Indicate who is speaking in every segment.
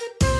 Speaker 1: Thank you.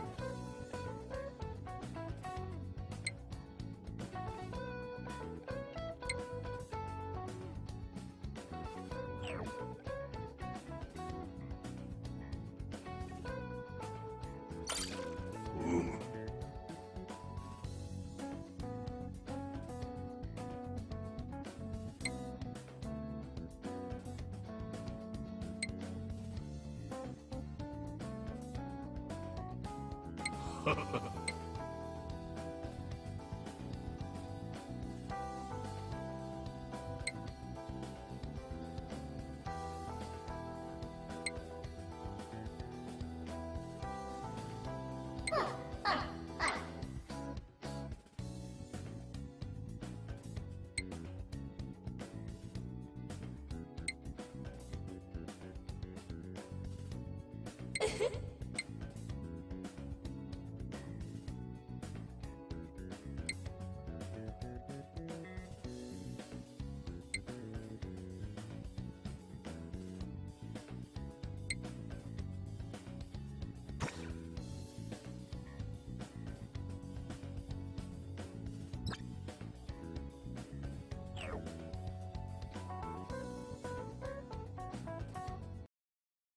Speaker 2: Hehe